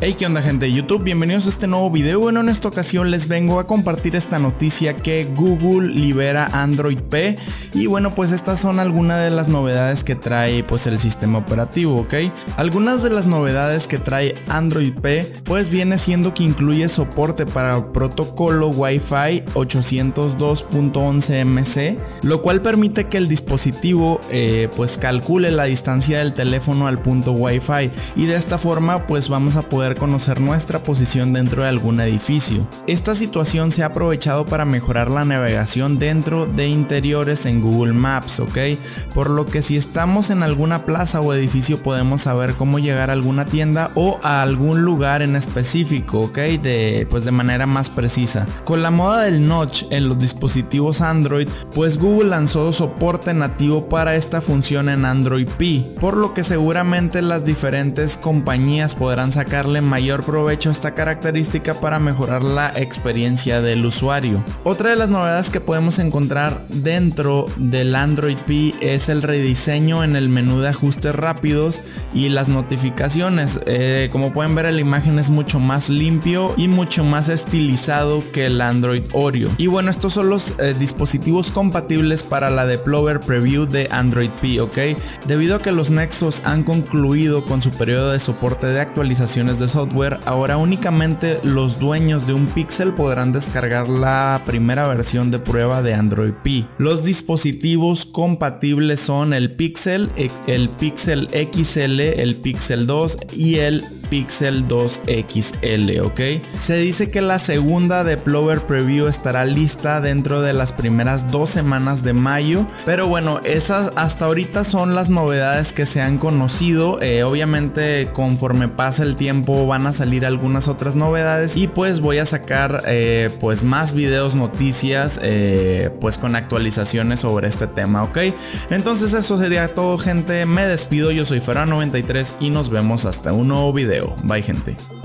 Hey, ¿qué onda gente de YouTube? Bienvenidos a este nuevo video. Bueno, en esta ocasión les vengo a compartir esta noticia que Google libera Android P y bueno, pues estas son algunas de las novedades que trae pues el sistema operativo, ¿ok? Algunas de las novedades que trae Android P pues viene siendo que incluye soporte para protocolo Wi-Fi 802.11mc, lo cual permite que el dispositivo eh, pues calcule la distancia del teléfono al punto Wi-Fi y de esta forma pues vamos a poder conocer nuestra posición dentro de algún edificio. Esta situación se ha aprovechado para mejorar la navegación dentro de interiores en Google Maps, ¿ok? Por lo que si estamos en alguna plaza o edificio podemos saber cómo llegar a alguna tienda o a algún lugar en específico, ¿ok? De, pues de manera más precisa. Con la moda del notch en los dispositivos Android, pues Google lanzó soporte nativo para esta función en Android P, por lo que seguramente las diferentes compañías podrán sacarle mayor provecho a esta característica para mejorar la experiencia del usuario. Otra de las novedades que podemos encontrar dentro del Android P es el rediseño en el menú de ajustes rápidos y las notificaciones. Eh, como pueden ver la imagen es mucho más limpio y mucho más estilizado que el Android Oreo. Y bueno, estos son los eh, dispositivos compatibles para la Deployer Preview de Android P, ¿ok? Debido a que los Nexus han concluido con su periodo de soporte de actualizaciones de software, ahora únicamente los dueños de un Pixel podrán descargar la primera versión de prueba de Android P. Los dispositivos compatibles son el Pixel, el Pixel XL, el Pixel 2 y el Pixel 2 XL, ¿ok? Se dice que la segunda de Plover Preview estará lista dentro de las primeras dos semanas de mayo, pero bueno, esas hasta ahorita son las novedades que se han conocido, eh, obviamente conforme pasa el tiempo van a salir algunas otras novedades y pues voy a sacar eh, pues más videos, noticias, eh, pues con actualizaciones sobre este tema, ¿ok? Entonces eso sería todo gente, me despido, yo soy Ferran93 y nos vemos hasta un nuevo video. Bye gente.